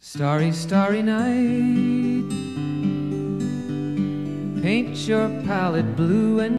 Starry, starry night. Paint your palette blue and